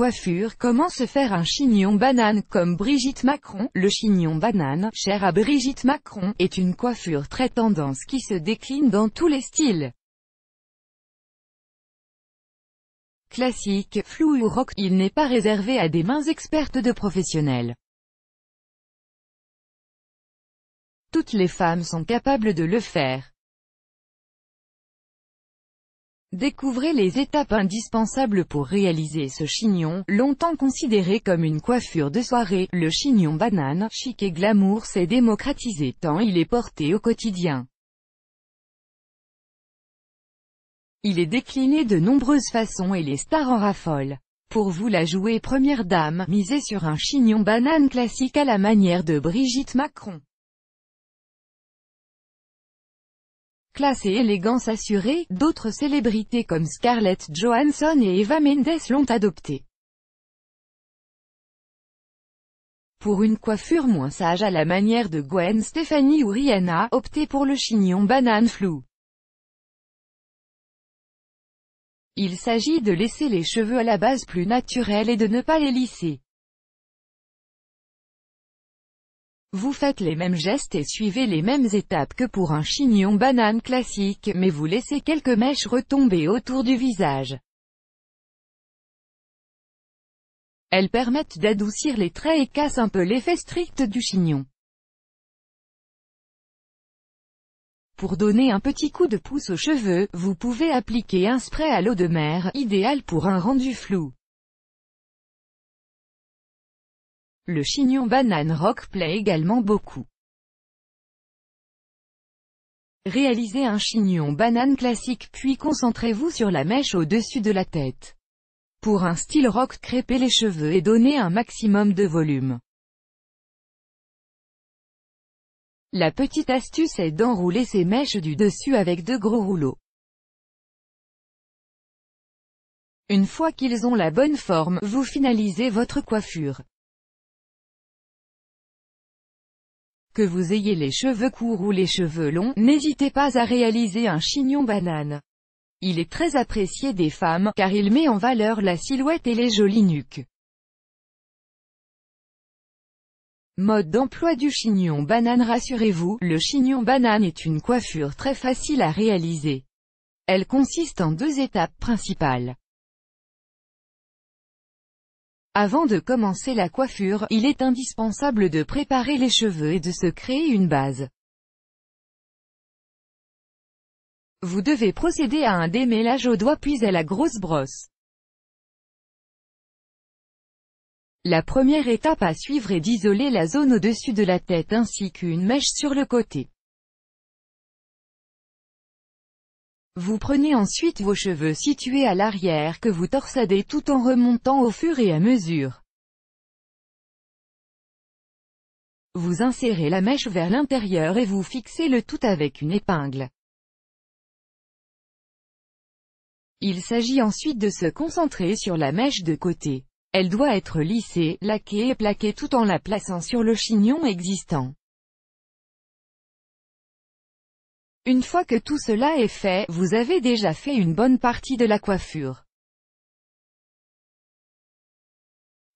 coiffure Comment se faire un chignon banane comme Brigitte Macron Le chignon banane, cher à Brigitte Macron, est une coiffure très tendance qui se décline dans tous les styles. Classique, flou ou rock, il n'est pas réservé à des mains expertes de professionnels. Toutes les femmes sont capables de le faire. Découvrez les étapes indispensables pour réaliser ce chignon, longtemps considéré comme une coiffure de soirée, le chignon banane, chic et glamour s'est démocratisé tant il est porté au quotidien. Il est décliné de nombreuses façons et les stars en raffolent. Pour vous la jouer première dame, misez sur un chignon banane classique à la manière de Brigitte Macron. Classe et élégance assurée, d'autres célébrités comme Scarlett Johansson et Eva Mendes l'ont adopté. Pour une coiffure moins sage à la manière de Gwen Stefani ou Rihanna, optez pour le chignon banane flou. Il s'agit de laisser les cheveux à la base plus naturels et de ne pas les lisser. Vous faites les mêmes gestes et suivez les mêmes étapes que pour un chignon banane classique, mais vous laissez quelques mèches retomber autour du visage. Elles permettent d'adoucir les traits et cassent un peu l'effet strict du chignon. Pour donner un petit coup de pouce aux cheveux, vous pouvez appliquer un spray à l'eau de mer, idéal pour un rendu flou. Le chignon banane rock plaît également beaucoup. Réalisez un chignon banane classique puis concentrez-vous sur la mèche au-dessus de la tête. Pour un style rock crêpez les cheveux et donnez un maximum de volume. La petite astuce est d'enrouler ces mèches du dessus avec de gros rouleaux. Une fois qu'ils ont la bonne forme, vous finalisez votre coiffure. Que vous ayez les cheveux courts ou les cheveux longs, n'hésitez pas à réaliser un chignon banane. Il est très apprécié des femmes, car il met en valeur la silhouette et les jolies nuques. Mode d'emploi du chignon banane Rassurez-vous, le chignon banane est une coiffure très facile à réaliser. Elle consiste en deux étapes principales. Avant de commencer la coiffure, il est indispensable de préparer les cheveux et de se créer une base. Vous devez procéder à un démêlage au doigt puis à la grosse brosse. La première étape à suivre est d'isoler la zone au-dessus de la tête ainsi qu'une mèche sur le côté. Vous prenez ensuite vos cheveux situés à l'arrière que vous torsadez tout en remontant au fur et à mesure. Vous insérez la mèche vers l'intérieur et vous fixez le tout avec une épingle. Il s'agit ensuite de se concentrer sur la mèche de côté. Elle doit être lissée, laquée et plaquée tout en la plaçant sur le chignon existant. Une fois que tout cela est fait, vous avez déjà fait une bonne partie de la coiffure.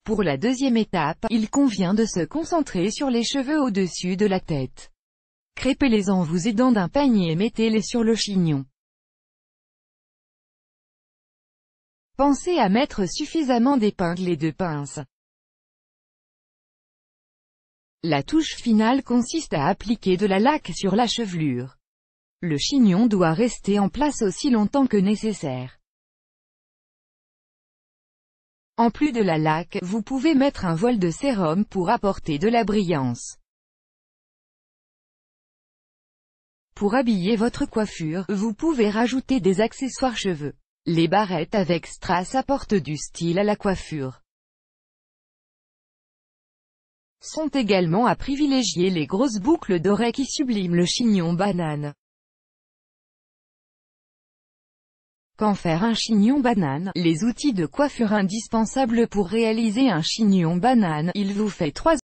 Pour la deuxième étape, il convient de se concentrer sur les cheveux au-dessus de la tête. Crêpez-les en vous aidant d'un panier et mettez-les sur le chignon. Pensez à mettre suffisamment d'épingles et de pinces. La touche finale consiste à appliquer de la laque sur la chevelure. Le chignon doit rester en place aussi longtemps que nécessaire. En plus de la laque, vous pouvez mettre un voile de sérum pour apporter de la brillance. Pour habiller votre coiffure, vous pouvez rajouter des accessoires cheveux. Les barrettes avec strass apportent du style à la coiffure. Sont également à privilégier les grosses boucles dorées qui subliment le chignon banane. Quand faire un chignon banane Les outils de coiffure indispensables pour réaliser un chignon banane, il vous fait trois